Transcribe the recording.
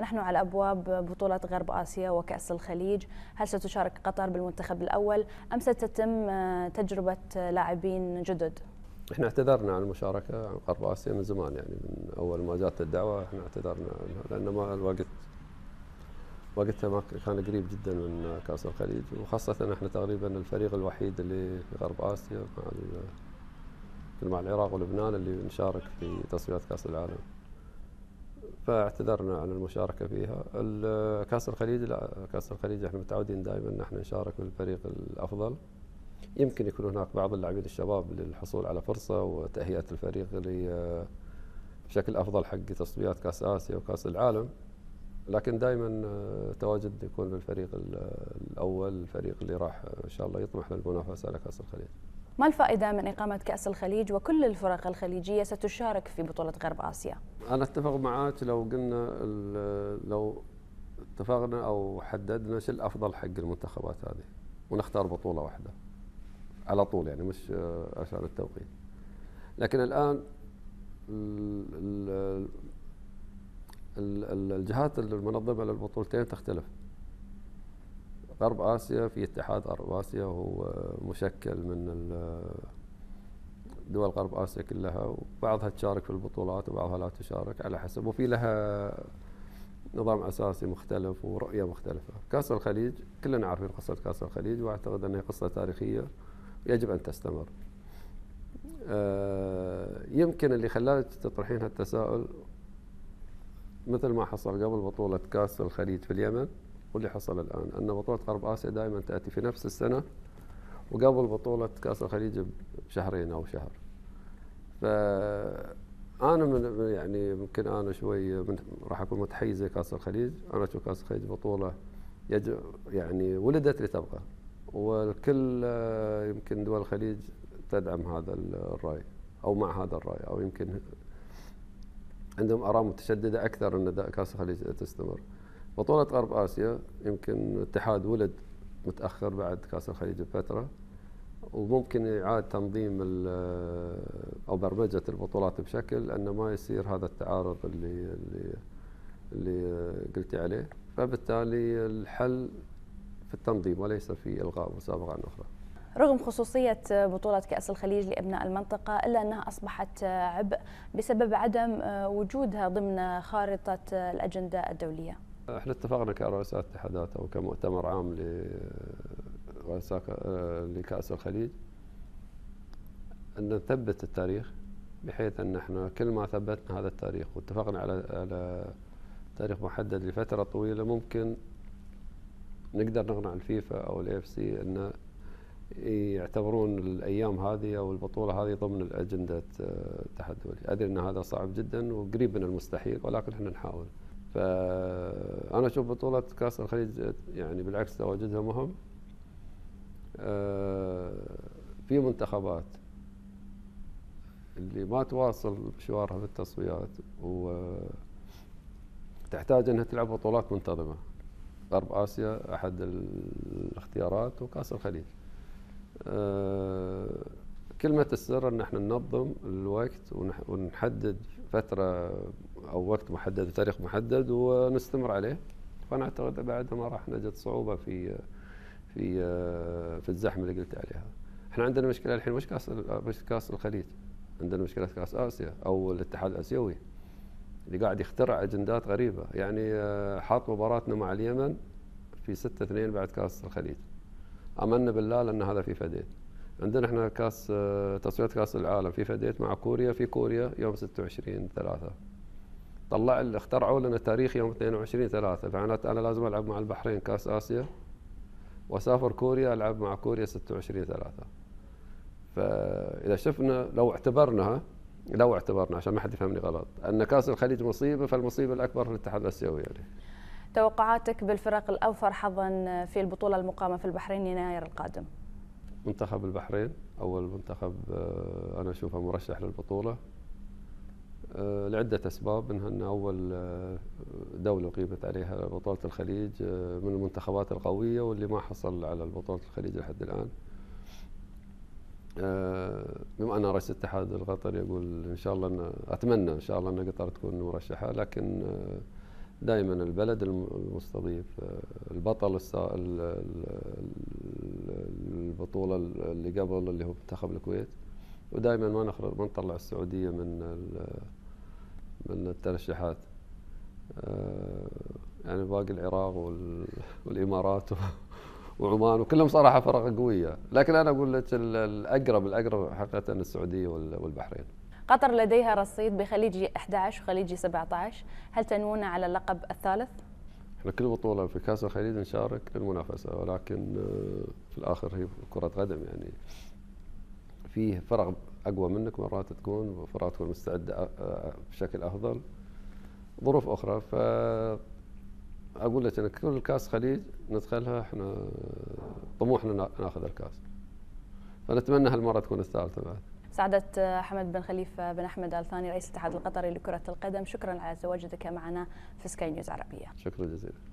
نحن على أبواب بطولة غرب آسيا وكأس الخليج هل ستشارك قطر بالمنتخب الأول أم ستتم تجربة لاعبين جدد؟ إحنا اعتذرنا عن المشاركة عن غرب آسيا من زمان يعني من أول ما جات الدعوة إحنا اعتذرنا لأن ما الوقت وقتها ما كان قريب جدا من كأس الخليج وخاصة إحنا تقريبا الفريق الوحيد اللي في غرب آسيا مع مع العراق ولبنان اللي نشارك في تصفيات كأس العالم فاعتذرنا عن المشاركة فيها. كأس الخليج لا كأس الخليج إحنا متعودين دائما إن إحنا نشارك بالفريق الأفضل. يمكن يكون هناك بعض اللاعبين الشباب للحصول على فرصة وتهيئة الفريق بشكل أفضل حق تصفيات كأس آسيا وكأس العالم. لكن دائما تواجد يكون بالفريق الأول الفريق اللي راح إن شاء الله يطمح للمنافسة على كأس الخليج. ما الفائدة من إقامة كأس الخليج وكل الفرق الخليجية ستشارك في بطولة غرب آسيا؟ أنا أتفق معك لو قلنا لو اتفقنا أو حددنا شو الأفضل حق المنتخبات هذه ونختار بطولة واحدة. على طول يعني مش عشان التوقيت. لكن الآن الجهات المنظمة للبطولتين تختلف. غرب آسيا في اتحاد غرب آسيا وهو مشكل من دول غرب آسيا كلها وبعضها تشارك في البطولات وبعضها لا تشارك على حسب. وفي لها نظام أساسي مختلف ورؤية مختلفة. كأس الخليج كلنا عارفين قصة كأس الخليج وأعتقد أنها قصة تاريخية يجب أن تستمر. آه، يمكن اللي خلاك تطرحين هالتساؤل مثل ما حصل قبل بطولة كأس الخليج في اليمن واللي حصل الآن أن بطولة غرب آسيا دائما تأتي في نفس السنة وقبل بطولة كأس الخليج بشهرين أو شهر. فأنا من يعني يمكن أنا شوي راح أكون متحيز كأس الخليج. أنا أشوف كأس الخليج بطولة يعني ولدت لتبقى والكل يمكن دول الخليج تدعم هذا الرأي أو مع هذا الرأي أو يمكن عندهم آراء متشددة أكثر أن كأس الخليج تستمر. بطولة غرب آسيا يمكن الاتحاد ولد متأخر بعد كأس الخليج بفترة وممكن إعادة تنظيم أو برمجة البطولات بشكل أنه ما يصير هذا التعارض اللي اللي اللي قلتي عليه. فبالتالي الحل في التنظيم وليس في إلغاء مسابقة أخرى. رغم خصوصية بطولة كأس الخليج لأبناء المنطقة إلا أنها أصبحت عبء بسبب عدم وجودها ضمن خارطة الأجندة الدولية. إحنا اتفقنا كرؤساء اتحادات أو كمؤتمر عام لرؤساء لكأس الخليج أن نثبت التاريخ بحيث أن إحنا كل ما ثبتنا هذا التاريخ واتفقنا على على تاريخ محدد لفترة طويلة ممكن نقدر نقنع الفيفا أو ال AFC أن يعتبرون الأيام هذه أو البطولة هذه ضمن الأجندة الاتحاد الدولي، أدري أن هذا صعب جدا وقريب من المستحيل ولكن إحنا نحاول. فأنا أشوف بطولة كأس الخليج يعني بالعكس تواجدها مهم. آه، في منتخبات اللي ما تواصل مشوارها في التصفيات وتحتاج إنها تلعب بطولات منتظمة. غرب آسيا أحد الاختيارات وكاس الخليج. آه، كلمة السر إن إحنا ننظم الوقت ونحدد فترة أو وقت محدد وتاريخ محدد ونستمر عليه فانا اعتقد بعدها ما راح نجد صعوبة في في في الزحمة اللي قلت عليها. إحنا عندنا مشكلة الحين مش كاس مش كاس الخليج عندنا مشكلة كاس آسيا أو الاتحاد الآسيوي اللي قاعد يخترع أجندات غريبة يعني حاط مباراتنا مع اليمن في 6 2 بعد كاس الخليج. آمنا بالله لأن هذا في فديت. عندنا إحنا كاس تصفيات كاس العالم. في فديت مع كوريا في كوريا يوم 26 3 طلع اخترعوا لنا تاريخ يوم 22 3 فمعناته أنا لازم ألعب مع البحرين كاس آسيا. وأسافر كوريا ألعب مع كوريا 26 3 فإذا شفنا لو اعتبرناها لو اعتبرنا عشان ما حد يفهمني غلط أن كاس الخليج مصيبة فالمصيبة الأكبر في الاتحاد الآسيوي يعني. توقعاتك بالفرق الأوفر حظا في البطولة المقامة في البحرين يناير القادم؟ منتخب البحرين أول منتخب آه، أنا أشوفه مرشح للبطولة. آه، لعدة أسباب منها أن أول آه، دولة قيمت عليها بطولة الخليج من المنتخبات القوية واللي ما حصل على بطولة الخليج لحد الآن. بما أن رئيس الاتحاد القطري يقول إن شاء الله أن أتمنى إن شاء الله أن قطر تكون مرشحة لكن دائما البلد المستضيف البطل البطولة اللي قبل اللي هو منتخب الكويت. ودائما ما نخرج ما نطلع السعودية من من الترشيحات. آه، يعني باقي العراق والإمارات وعمان وكلهم صراحة فرق قوية. لكن أنا أقول لك الاقرب الأقرب حقيقة السعودية والبحرين. قطر لديها رصيد بخليج 11 وخليج 17 هل تنوون على اللقب الثالث؟ إحنا كل بطولة في كأس الخليج نشارك للمنافسه ولكن آه، في الآخر هي كرة قدم يعني. فيه فرق أقوى منك مرات تكون وفرات تكون مستعدة بشكل أفضل. ظروف أخرى ف أقول لك إن كل كأس خليج ندخلها إحنا طموحنا ناخذ الكأس. فنتمنى هالمرة تكون الثالثه بعد. سعادة حمد بن خليفة بن أحمد آل ثاني رئيس الاتحاد القطري لكرة القدم. شكرا على تواجدك معنا في سكاي نيوز عربية. شكرا جزيلا.